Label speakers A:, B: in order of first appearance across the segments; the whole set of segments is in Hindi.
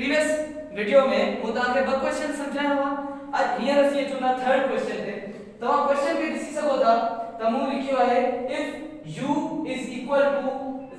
A: ब्रेक स्टूडेंट्स प्रीवियस वीडियो में હું તાકે બ ક્વેશ્ચન સમજાયો हुआ आज हियर असी चुना थर्ड क्वेश्चन थे तो आ क्वेश्चन के ॾिसी सघो था त मूं लिखियो आहे if u is equal to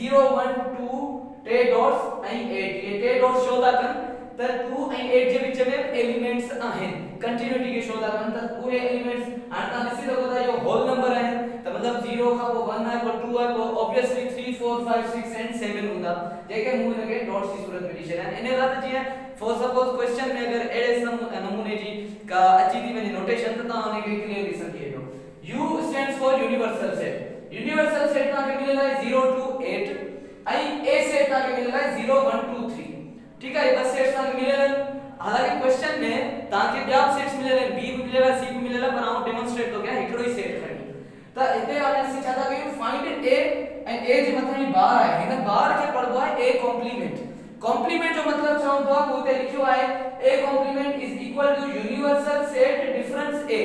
A: 0 1 2 टे डॉट्स ऐं 8 ये टे डॉट्स शो था कन त 2 ऐं 8 जे विच में एलिमेंट्स आहिनि कंटिन्यूटी खे शो था कन त उहे एलिमेंट्स हाणे तव्हां ॾिसी सघो था इहो होल नंबर आहिनि त मतिलबु 0 खां पोइ 1 आहे पोइ 2 आहे पोइ ऑब्वियसली 3 4 5 6 एंड 7 हूंदा जेके मूं हिनखे डॉट्स जी सूरत में ॾेई छॾिया इन त जीअं फॉर सपोज़ क्वेश्चन में अगर अहिड़े नमूने जी का अची थी वञे नोटेशन त तव्हां हुनखे क्लियरली सम्झी वञो U stands for universal set universal set तव्हांखे मिलियल आहे 0 टू 8 ऐं A set तव्हांखे मिलियल आहे 0 1 2 3 ठीक आहे बस सेट्स तव्हांखे मिलियल आहिनि हालाँकि क्वेश्चन में तव्हांखे ॿिया सेट्स मिलियल आहिनि B बि मिलियल आहे C बि मिलियल आहे पर आउं डेमोन्स्ट्रेट थो कयां हिकिड़ो ई सेट खणी त हिते हाणे असीं छा कयूं A ऐं A जे मथां ही बार आहे हिन बार खे पढ़बो आहे A कॉम्प्लीमेंट कॉम्प्लीमेंट जो मतलब छा हूंदो आहे हुते लिखियो आहे A complement is equal to universal set difference A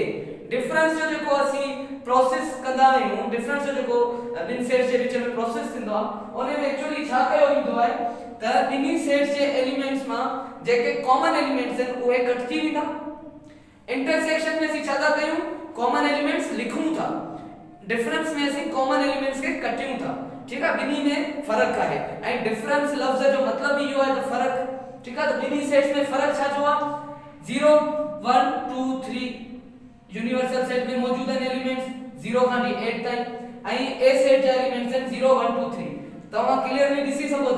A: difference जो जेको असीं प्रोसेस कंदा आहियूं डिफरेंस जो जेको ॿिनि सेट्स जे विच में प्रोसेस थींदो आहे उन में एक्चुअली छा कयो वेंदो आहे त ॿिन्ही सेट्स जे एलिमेंट्स माँ जेके कॉमन एलिमेंट्स आहिनि उहे कटिजी वेंदा इंटरसेक्शन में असीं छा था कयूं कॉमन एलिमेंट्स लिखूं था। डिफरेंस में से कॉमन एलिमेंट्स के कटिंग था। ठीक है? बिनी में फ़र्क का है। एंड डिफरेंस लफ़्ज़ जो मतलब ही हुआ है तो फ़र्क। ठीक है? तो बिनी सेट्स में फ़र्क छा जो आहे 0 1 2 3 यूनिवर्सल सेट में मौजूद है एलिमेंट्स 0 खां 8 ताईं ऐं ए सेट के एलिमेंट्स आहिनि 0 1 2 3 तव्हां क्लियरली दिस इज़ था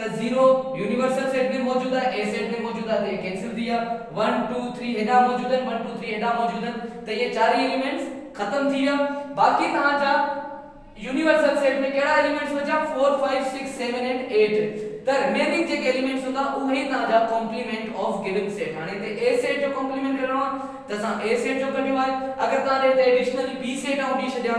A: त 0 यूनिवर्सल सेट में मौजूद आहे ए सेट में मौजूद आहे त ये कैंसिल विया 1 2 3 हेॾा मौजूद आहिनि 1 2 3 हेॾा मौजूद आहिनि त ये चार एलिमेंट्स खत्म थी विया बाक़ी तव्हांजा यूनिवर्सल सेट में केड़ा एलिमेंट्स बचा? 4 5 6 7 एंड 8 त रिमेनिंग जेके एलिमेंट्स हूंदा उहे तव्हांजा कॉम्प्लीमेंट ऑफ़ गिवन सेट हाणे ते ए सेट जो कॉम्प्लीमेंट आहे त असां ए सेट जो कढियो आहे अगर तव्हां ॾे एडिशनली बी सेट आउं ॾेई छॾियाँ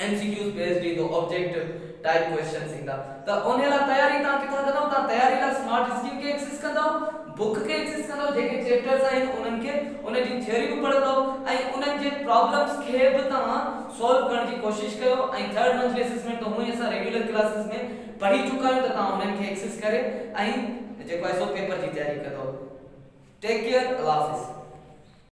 A: एमसीक्यूज बेस्ड ही तो ऑब्जेक्ट टाइप क्वेश्चंस इंदा तो ओनेला तैयारी ता किथा जनो ता तैयारी ला स्मार्ट स्कीम के एक्सेस कदा बुक के एक्सेस कदा जेके चैप्टर्स आई उनन के उन जी थ्योरी को पढ़ दो आई उन जे प्रॉब्लम्स के बता सॉल्व करने की कोशिश करो आई थर्ड मंथ बेसिस में तो हुई ऐसा रेगुलर क्लासेस में पढ़ी चुका है तो ता उनन के एक्सेस करे आई जेको कोई सो पेपर की तैयारी करो टेक केयर अल्लाह हाफिज़